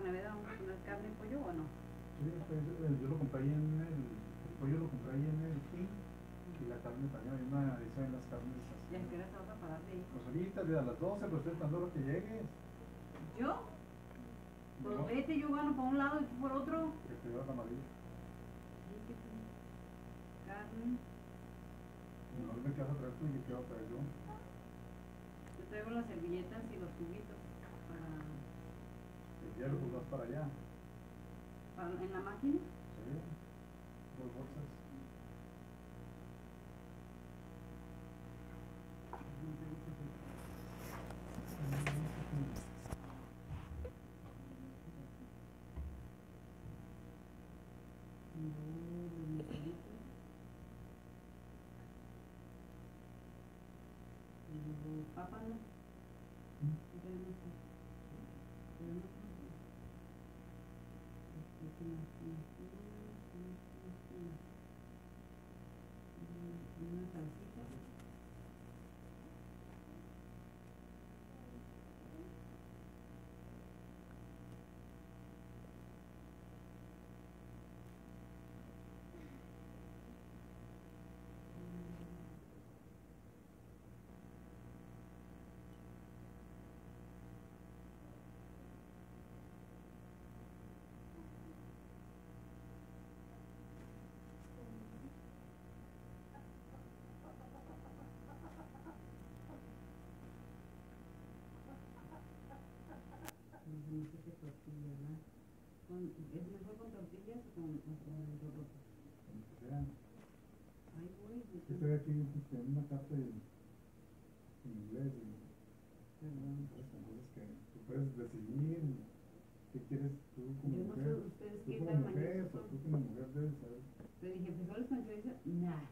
carne, ¿verdad? Vamos a poner carne y pollo o no. Sí, pues, yo lo compré ahí en el, el pollo lo compré ahí en el King y la carne también, hay una edición en las carnes así. ¿Y a qué hora vas a parar de ahí? Pues ahorita, a las 12, pero estoy esperando a que llegues. ¿Yo? Pues No, vete, yo gano por un lado y tú por otro. Que te llevas la. Carne. No me quedas a traer tú y yo quiero traer yo. Yo traigo las servilletas y los cubitos hierro pues vas para allá. en la máquina. Sí. Dos bolsas. No. Mm. ¿Qué queremos hacer? ¿Queremos hacer? Este, ¿qué más? ¿Qué más? ¿Qué más? ¿Qué más? ¿Qué más? ¿Qué más? Mm, Una salsita. Ujú, no sé qué tortilla, ¿verdad? Con- ¿Es mejor con tortillas o con, o con? Como sea. Ay, güey, Yo estoy aquí en una carta en, en inglés y perdón. entonces que tú puedes decidir qué quieres tú como Yo no sé mujer. ustedes tú qué como mujer, son. tú como mujer debes saber. Le dije, frijoles con chorizo, nah.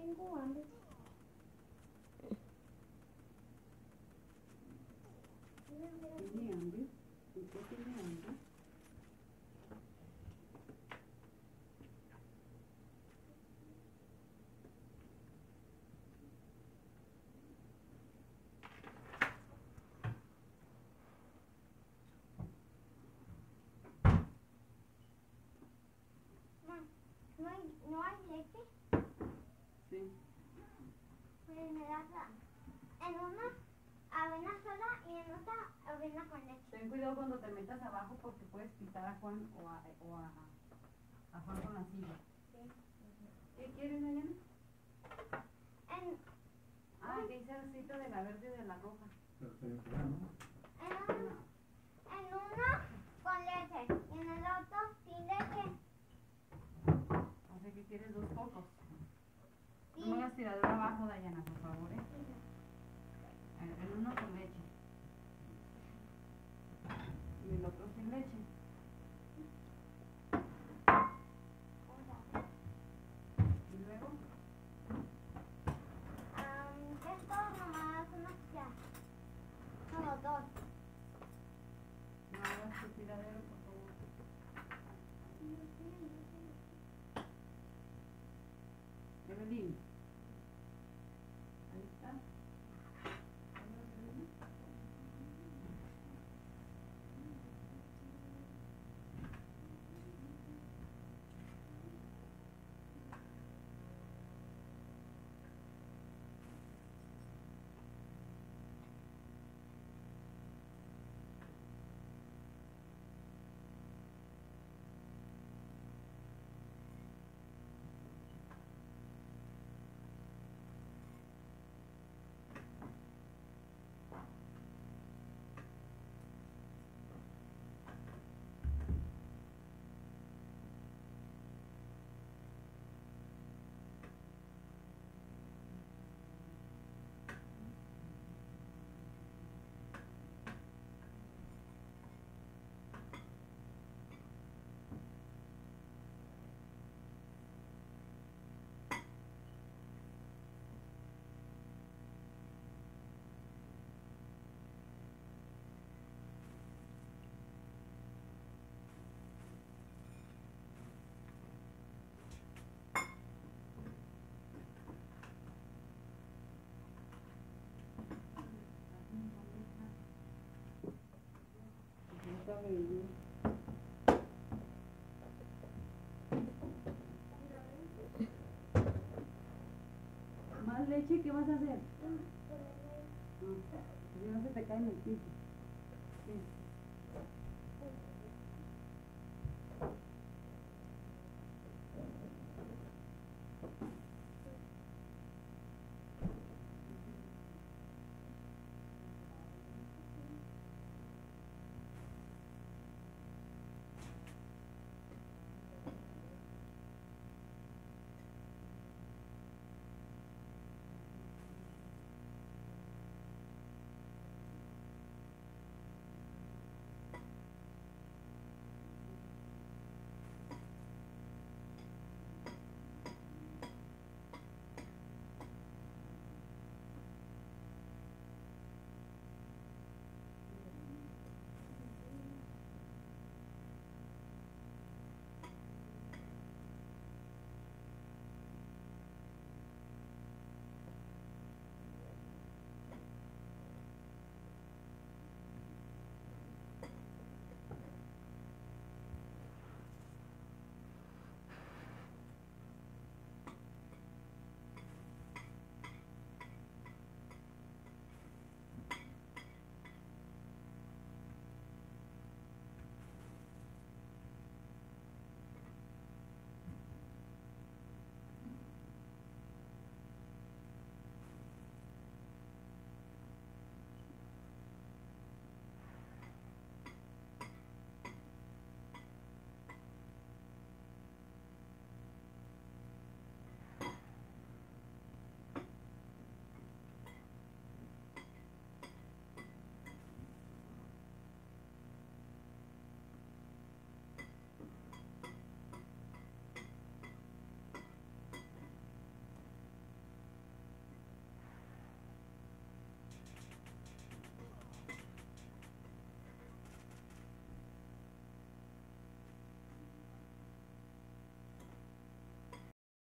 Tengo hambre. ¿Tiene hambre? ¿Usted tiene hambre? En una avena sola y en otra avena con leche. Ten cuidado cuando te metas abajo porque puedes pitar a Juan o a, o a, a Juan con la silla. ¿Qué quieres, Dayana? En, Ah, que hice el cito de la verde y de la roja. Pero ¿qué? Vas a hacer? Ah, si no se te cae en el piso.